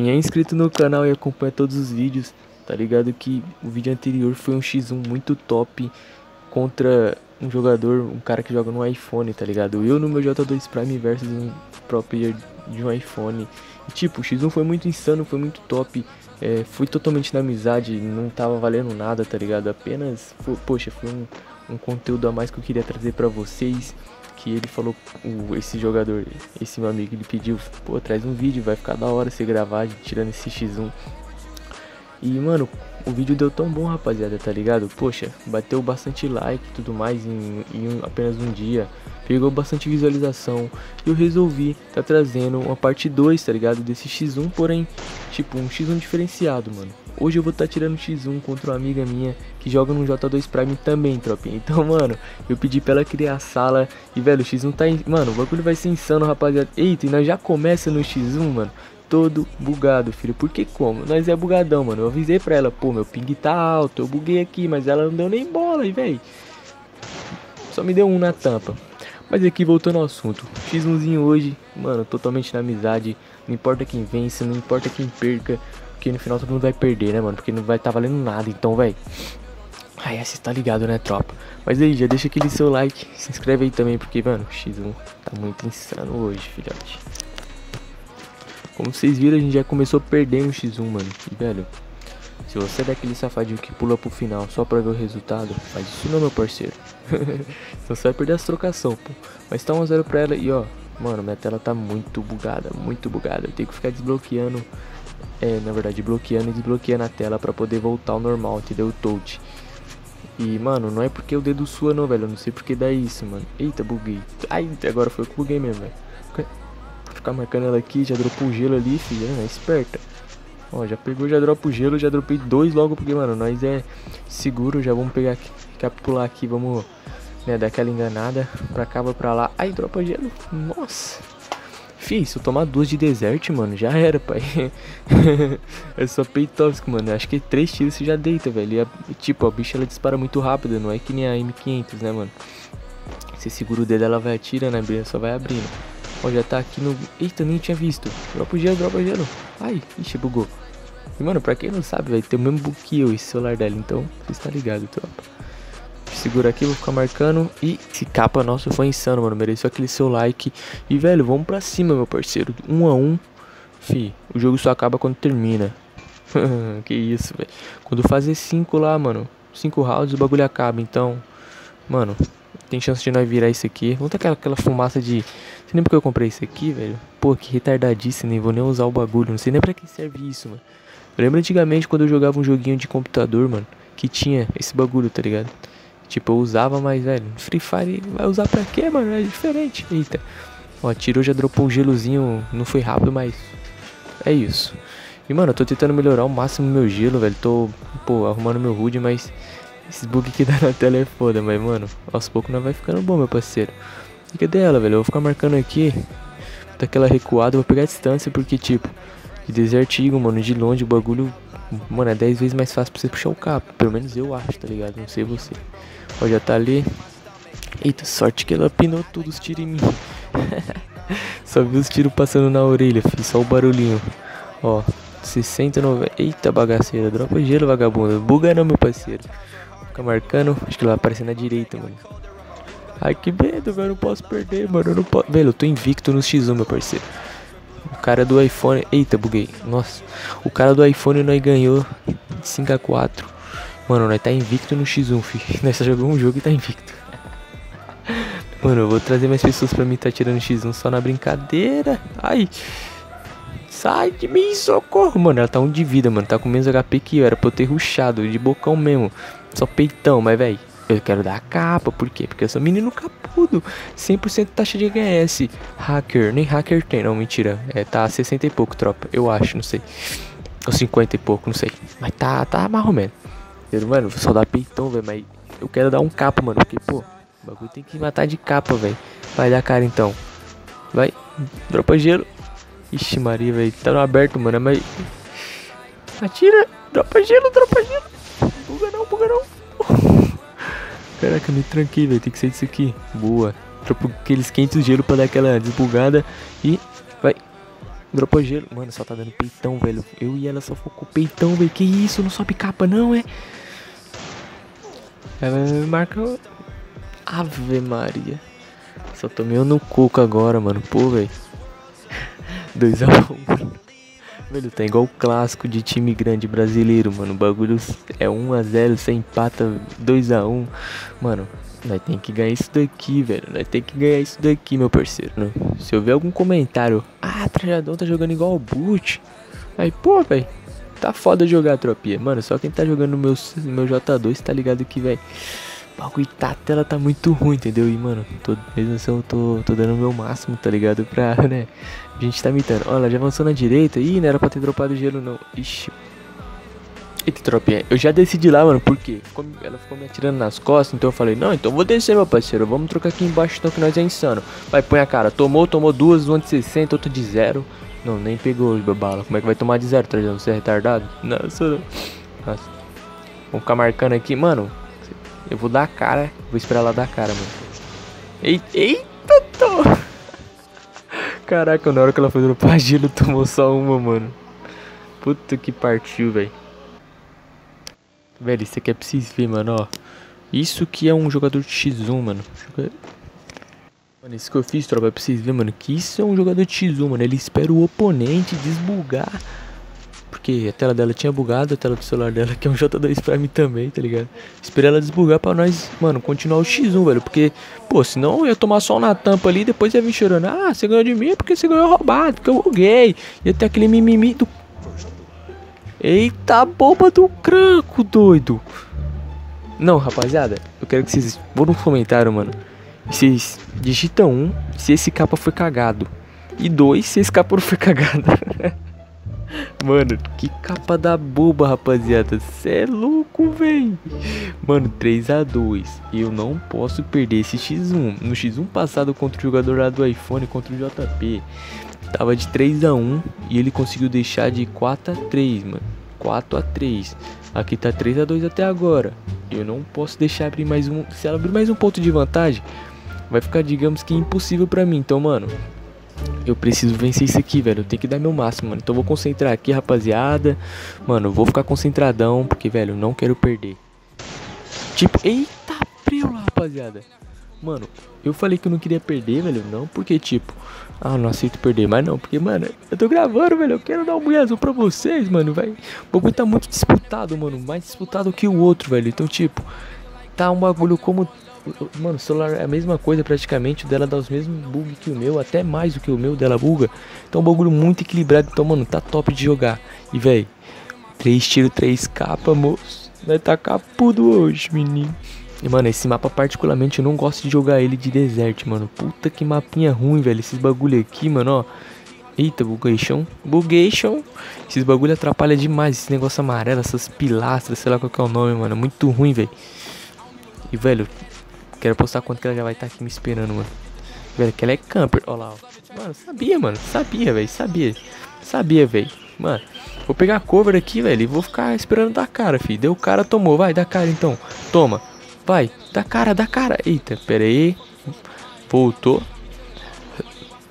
quem é inscrito no canal e acompanha todos os vídeos, tá ligado que o vídeo anterior foi um x1 muito top contra um jogador, um cara que joga no iPhone, tá ligado? Eu no meu J2 Prime versus um pro player de um iPhone. E, tipo, o X1 foi muito insano, foi muito top. É, totalmente na amizade, não tava valendo nada, tá ligado? Apenas, foi, poxa, foi um, um conteúdo a mais que eu queria trazer para vocês. Que ele falou, o, esse jogador, esse meu amigo, ele pediu, pô, traz um vídeo, vai ficar da hora você gravar tirando esse X1. E, mano, o vídeo deu tão bom, rapaziada, tá ligado? Poxa, bateu bastante like e tudo mais em, em apenas um dia. Pegou bastante visualização. E eu resolvi tá trazendo uma parte 2, tá ligado? Desse X1, porém, tipo, um X1 diferenciado, mano. Hoje eu vou estar tá tirando X1 contra uma amiga minha que joga no J2 Prime também, tropinha. Então, mano, eu pedi pra ela criar a sala. E, velho, o X1 tá. In... Mano, o bagulho vai ser insano, rapaziada. Eita, e nós já começa no X1, mano todo bugado, filho. Porque como? Nós é bugadão, mano. Eu avisei pra ela, pô, meu ping tá alto, eu buguei aqui, mas ela não deu nem bola, e véi. Só me deu um na tampa. Mas aqui voltando ao assunto. X1zinho hoje, mano, totalmente na amizade. Não importa quem vence, não importa quem perca. Porque no final todo mundo vai perder, né, mano? Porque não vai tá valendo nada, então, véi. Aí você tá ligado, né, tropa? Mas aí, já deixa aquele seu like, se inscreve aí também, porque, mano, X1 tá muito insano hoje, filhote. Como vocês viram, a gente já começou perdendo o X1, mano. E, velho, se você é daquele safadinho que pula pro final só pra ver o resultado, faz isso não, meu parceiro. Você vai perder as trocação, pô. Mas tá 1x0 pra ela e, ó, mano, minha tela tá muito bugada, muito bugada. Eu tenho que ficar desbloqueando, é, na verdade, bloqueando e desbloqueando a tela pra poder voltar ao normal, entendeu? O touch. E, mano, não é porque o dedo sua não, velho. Eu não sei porque dá isso, mano. Eita, buguei. Ai, agora foi que buguei mesmo, velho ficar marcando ela aqui, já dropou o gelo ali, filha, é esperta. Ó, já pegou, já dropa o gelo, já dropei dois logo, porque, mano, nós é seguro, já vamos pegar aqui, capitular aqui, vamos, né, dar aquela enganada, pra cá, vai pra lá. Ai, dropa gelo, nossa. Fih, se eu tomar duas de desert, mano, já era, pai. é só peitovsk, mano. Acho que três tiros você já deita, velho. A, tipo, a bicha ela dispara muito rápido, não é que nem a M500, né, mano? Você segura o dedo, ela vai atirando, a só vai abrindo. Ó, já tá aqui no... Eita, nem tinha visto. Dropa o gelo, dropa o gelo. Ai, ixi, bugou. E, mano, pra quem não sabe, vai ter o mesmo bug que eu, esse celular dela. Então, você está ligado, tropa. Segura aqui, vou ficar marcando. E esse capa nosso foi insano, mano. Mereceu aquele seu like. E, velho, vamos pra cima, meu parceiro. Um a um. Fi, o jogo só acaba quando termina. que isso, velho. Quando fazer cinco lá, mano. Cinco rounds, o bagulho acaba. Então, mano, tem chance de nós virar isso aqui. Vamos ter aquela, aquela fumaça de. Você lembra que eu comprei isso aqui, velho? Pô, que retardadíssimo, nem vou nem usar o bagulho. Não sei nem pra que serve isso, mano. Eu lembro antigamente quando eu jogava um joguinho de computador, mano, que tinha esse bagulho, tá ligado? Tipo, eu usava, mas, velho, Free Fire vai usar pra quê, mano? É diferente. Eita. Ó, tirou, já dropou um gelozinho. Não foi rápido, mas. É isso. E, mano, eu tô tentando melhorar ao máximo meu gelo, velho. Tô, pô, arrumando meu HUD, mas esses bugs que dá na tela é foda, mas mano, aos poucos não vai ficando bom, meu parceiro. E cadê ela, velho? Eu vou ficar marcando aqui, daquela recuada, vou pegar a distância, porque tipo, de mano, de longe o bagulho, mano, é 10 vezes mais fácil pra você puxar o capo. Pelo menos eu acho, tá ligado? Não sei você. Ó, já tá ali. Eita, sorte que ela pinou tudo os tiros em mim. só vi os tiros passando na orelha, fiz só o barulhinho. Ó, 60, 90. Eita bagaceira, dropa gelo, vagabundo. Buga não, meu parceiro. Fica marcando. Acho que ele vai aparecer na direita, mano. Ai, que medo, velho. Eu não posso perder, mano. Eu não posso. Velho, eu tô invicto no X1, meu parceiro. O cara do iPhone. Eita, buguei. Nossa. O cara do iPhone nós ganhou 5x4. Mano, nós tá invicto no X1, filho. Nós só jogou um jogo e tá invicto. Mano, eu vou trazer mais pessoas pra mim tá tirando X1 só na brincadeira. Ai. Sai de mim, socorro. Mano, ela tá um de vida, mano. Tá com menos HP que eu. Era pra eu ter ruxado de bocão mesmo. Só peitão, mas velho. Eu quero dar a capa, por quê? Porque eu sou menino capudo. 100% taxa de HS. Hacker, nem hacker tem, não, mentira. É, tá 60 e pouco, tropa. Eu acho, não sei. Ou 50 e pouco, não sei. Mas tá, tá. Eu, mano, vou só dar peitão, velho. Mas eu quero dar um capa, mano. Porque, pô, o bagulho tem que matar de capa, velho. Vai dar cara então. Vai, dropa gelo. Ixi, Maria, velho. Tá no aberto, mano. Mas. Atira. Dropa gelo, dropa gelo. Buga não, buga não. Caraca, me tranquei, velho. Tem que sair disso aqui. Boa. Dropa aqueles 500 gelo pra dar aquela desbugada. E. Vai. Dropou gelo. Mano, só tá dando peitão, velho. Eu e ela só focou peitão, velho. Que isso? Não sobe capa, não, é? Ela marca. Ave Maria. Só tomei um no coco agora, mano. Pô, velho. 2x1, um, Velho, tá igual o clássico de time grande brasileiro, mano. O bagulho é 1x0, você empata 2x1. Um. Mano, nós tem que ganhar isso daqui, velho. Nós tem que ganhar isso daqui, meu parceiro. Né? Se eu ver algum comentário, ah, Trajadão tá jogando igual o Boot. Aí, pô, velho, tá foda jogar a tropia. Mano, só quem tá jogando no meu, meu J2 tá ligado que, velho, bagulho tá, a tela tá muito ruim, entendeu? E, mano, tô, mesmo assim eu tô, tô dando o meu máximo, tá ligado? Pra, né, a gente tá imitando. Olha, já avançou na direita. Ih, não era pra ter dropado gelo, não. Ixi, Eita, tropinha, eu já decidi lá, mano, porque ela ficou me atirando nas costas, então eu falei, não, então vou descer, meu parceiro, vamos trocar aqui embaixo, então que nós é insano. Vai, põe a cara, tomou, tomou duas, uma de 60, outra de zero. Não, nem pegou bala, como é que vai tomar de zero, tá Você é retardado? Não, sou... Nossa. Vamos ficar marcando aqui, mano, eu vou dar a cara, vou esperar ela dar a cara, mano. Eita, eita, tô... Caraca, na hora que ela foi dropar gelo, tomou só uma, mano. Puta que partiu, velho. Velho, isso aqui é preciso ver, mano, ó. Isso que é um jogador de X1, mano. Mano, isso que eu fiz, tropa, é preciso ver, mano. Que isso é um jogador de X1, mano. Ele espera o oponente desbugar. Porque a tela dela tinha bugado, a tela do celular dela, que é um J2 Prime também, tá ligado? Esperei ela desbugar pra nós, mano, continuar o X1, velho. Porque, pô, senão eu ia tomar sol na tampa ali depois ia vir chorando. Ah, você ganhou de mim porque você ganhou roubado, porque eu buguei. Ia ter aquele mimimi do Eita bomba do cranco, doido. Não, rapaziada, eu quero que vocês vão no comentário, mano. Vocês digitam um se esse capa foi cagado. E dois se esse capa não foi cagado. Mano, que capa da boba, rapaziada. Cê é louco, velho. Mano, 3x2. Eu não posso perder esse X1. No X1 passado contra o jogador lá do iPhone, contra o JP. Tava de 3 a 1 e ele conseguiu deixar de 4 a 3, mano. 4 a 3. Aqui tá 3 a 2 até agora. Eu não posso deixar abrir mais um. Se ela abrir mais um ponto de vantagem, vai ficar, digamos que, impossível pra mim. Então, mano, eu preciso vencer isso aqui, velho. Eu tenho que dar meu máximo, mano. Então, vou concentrar aqui, rapaziada. Mano, vou ficar concentradão, porque, velho, não quero perder. Tipo, eita, preula, rapaziada. Mano, eu falei que eu não queria perder, velho. Não porque, tipo, ah, não aceito perder. Mas não, porque, mano, eu tô gravando, velho. Eu quero dar um azul pra vocês, mano, velho. O bagulho tá muito disputado, mano. Mais disputado que o outro, velho. Então, tipo, tá um bagulho como. Mano, o celular é a mesma coisa praticamente. O dela dá os mesmos bugs que o meu, até mais do que o meu dela buga. Então, é um bagulho muito equilibrado. Então, mano, tá top de jogar. E, velho, 3 tiros, 3 capas, moço. Vai tá capudo hoje, menino. E, mano, esse mapa particularmente eu não gosto de jogar ele de desert, mano. Puta que mapinha ruim, velho. Esses bagulho aqui, mano, ó. Eita, bugation. Bugation. Esses bagulho atrapalha demais. Esse negócio amarelo, essas pilastras, sei lá qual que é o nome, mano. Muito ruim, velho. E, velho, quero postar quanto que ela já vai estar tá aqui me esperando, mano. Velho, que ela é camper. Ó lá, ó. Mano, sabia, mano. Sabia, velho. Sabia. Sabia, velho. Mano, vou pegar a cover aqui, velho. E vou ficar esperando dar cara, filho. Deu cara, tomou. Vai, dá cara então. Toma. Vai, dá cara, dá cara. Eita, pera aí. Voltou.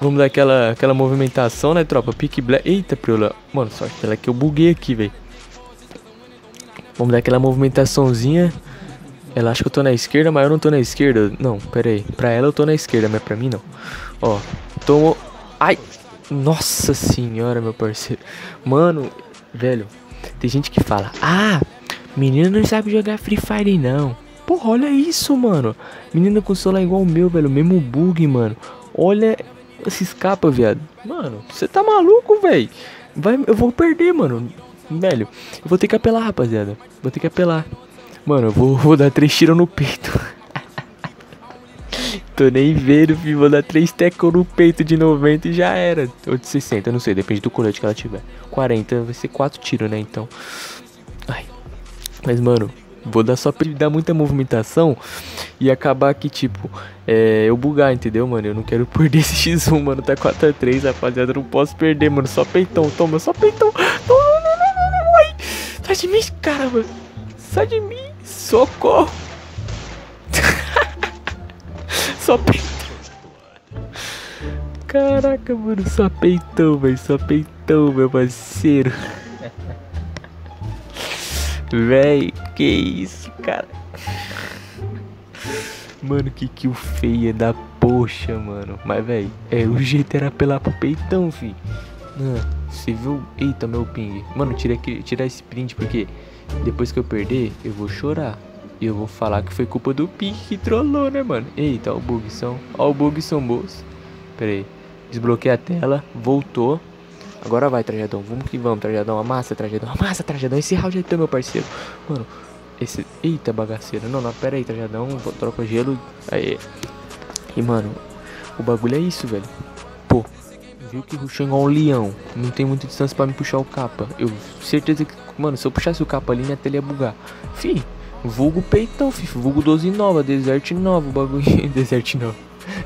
Vamos dar aquela, aquela movimentação, né, tropa? Pique black. Eita, Priola. Mano, sorte dela que eu buguei aqui, velho. Vamos dar aquela movimentaçãozinha. Ela acha que eu tô na esquerda, mas eu não tô na esquerda. Não, pera aí. Pra ela eu tô na esquerda, mas pra mim não. Ó, tomou. Ai! Nossa senhora, meu parceiro. Mano, velho, tem gente que fala: Ah, menino não sabe jogar Free Fire, não. Porra, olha isso, mano. Menina com celular igual o meu, velho. Mesmo bug, mano. Olha esse escapa, viado. Mano, você tá maluco, velho? Vai, eu vou perder, mano. Velho, eu vou ter que apelar, rapaziada. Vou ter que apelar. Mano, eu vou, vou dar três tiros no peito. Tô nem vendo, filho. Vou dar três tecos no peito de 90 e já era. Ou de 60, não sei. Depende do colete que ela tiver. 40 vai ser quatro tiros, né? Então. Ai. Mas, mano, Vou dar só pra dar muita movimentação e acabar que, tipo, é, eu bugar, entendeu, mano? Eu não quero perder esse X1, mano. Tá 4x3, rapaziada. Eu não posso perder, mano. Só peitão, toma, só peitão. Não, não, não, não, não, não. Ai. Sai de mim, cara, mano. Sai de mim. Socorro. só peitão. Caraca, mano, só peitão, velho. Só peitão, meu parceiro. Véi, que isso, cara. Mano, que kill feia da poxa, mano. Mas, véi, é, o jeito era apelar pro peitão, fi. Você viu? Eita, meu ping. Mano, tira, aqui, tira esse print porque depois que eu perder, eu vou chorar. E eu vou falar que foi culpa do ping que trollou, né, mano? Eita, o bug são. Ó o bug são moço. Pera aí. Desbloqueei a tela, voltou. Agora vai, Trajadão. Vamos que vamos, Trajadão. Amassa, Trajadão. Amassa, Trajadão. Esse round aí tá, meu parceiro. Mano, esse... Eita, bagaceira. Não, não, pera aí, Trajadão. Troca gelo. Aí. E, mano, o bagulho é isso, velho. Pô, viu que rushou igual um leão. Não tem muita distância pra me puxar o capa. Eu certeza que, mano, se eu puxasse o capa ali, minha tela ia bugar. Fi, vulgo peitão, fi. Vulgo 12 nova, desert nova, o bagulho. desert nova.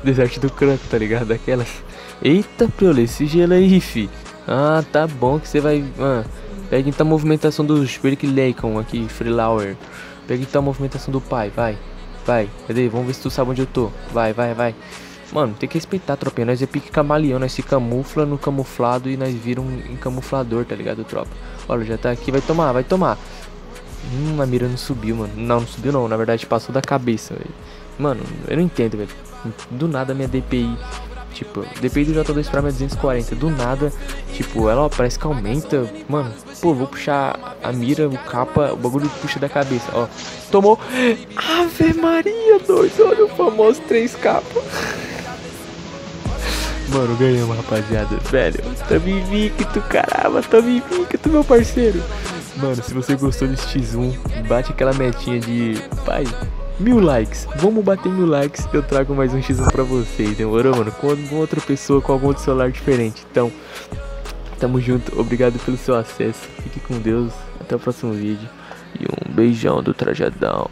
Desert do canto, tá ligado? Daquelas. Eita, prole, esse gelo aí, fi. Ah, tá bom que você vai. Ah, pega então a movimentação do Sperk Leicon aqui, Freelauer. Pega então a movimentação do pai, vai. Vai, cadê? Vamos ver se tu sabe onde eu tô. Vai, vai, vai. Mano, tem que respeitar, tropinha. Nós é pique camaleão, nós se camufla no camuflado e nós vira um camuflador, tá ligado, tropa? Olha, já tá aqui, vai tomar, vai tomar. Hum, a mira não subiu, mano. Não, não subiu não, na verdade passou da cabeça, velho. Mano, eu não entendo, velho. Do nada minha DPI Tipo, DPI do J2 Prime é 240. Do nada, tipo, ela ó, parece que aumenta. Mano, pô, vou puxar a mira, o capa, o bagulho puxa da cabeça, ó. Tomou. Ave Maria, doido. Olha o famoso 3 capa. Mano, ganhamos, rapaziada. Velho, tamo invicto, caramba, tamo invicto, meu parceiro. Mano, se você gostou desse X1, bate aquela metinha de. Pai, mil likes. Vamos bater mil likes. Eu trago mais um X1 pra vocês. Demorou, mano? Com outra pessoa, com algum outro celular diferente. Então, tamo junto. Obrigado pelo seu acesso. Fique com Deus. Até o próximo vídeo. E um beijão do Trajadão.